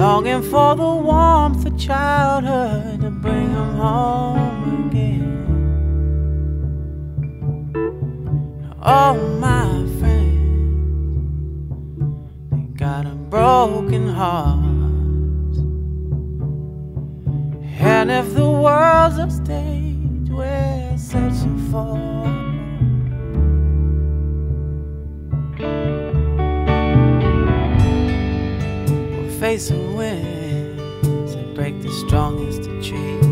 Longing for the warmth of childhood to bring them home again. All my friends, they got a broken heart. And if the world's a stage we're searching for face winds and break the strongest of trees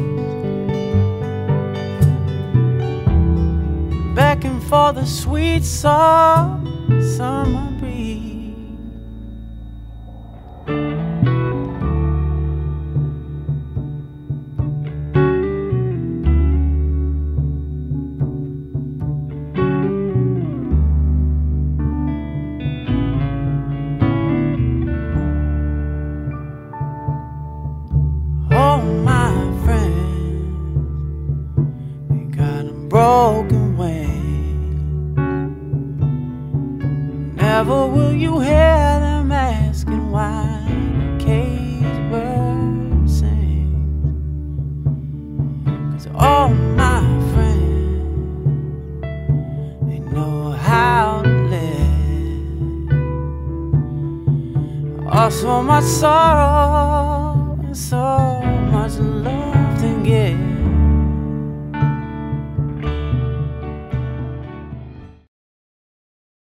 Beckon for the sweet soft summer breeze broken way. Never will you hear them asking why the cage bird sings. Cause all my friends, they know how to live. Oh, so much sorrow and so